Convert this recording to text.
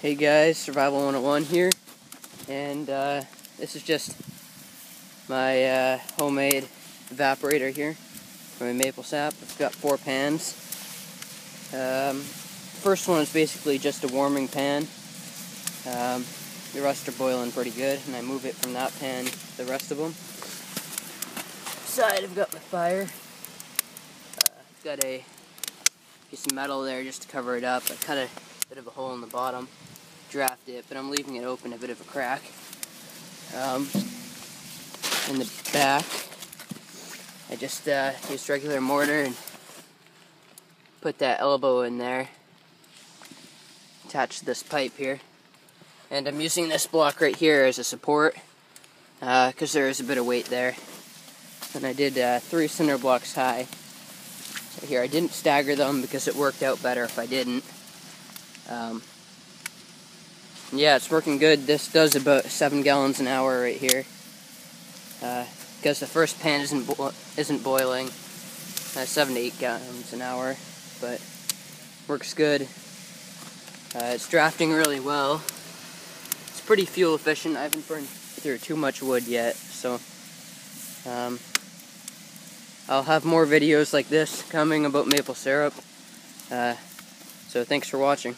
Hey guys, Survival 101 here, and uh, this is just my uh, homemade evaporator here for my maple sap. I've got four pans. Um, first one is basically just a warming pan. Um, the rest are boiling pretty good, and I move it from that pan to the rest of them. Side, I've got my fire. Uh, I've got a piece of metal there just to cover it up. I cut a bit of a hole in the bottom draft it, but I'm leaving it open a bit of a crack. Um, in the back, I just uh, used regular mortar and put that elbow in there, attached this pipe here, and I'm using this block right here as a support because uh, there is a bit of weight there. And I did uh, three cinder blocks high. Here, I didn't stagger them because it worked out better if I didn't. Um, yeah, it's working good. This does about seven gallons an hour right here. Uh, because the first pan isn't bo isn't boiling. Uh, seven to eight gallons an hour, but works good. Uh, it's drafting really well. It's pretty fuel efficient. I haven't burned through too much wood yet, so um, I'll have more videos like this coming about maple syrup. Uh, so thanks for watching.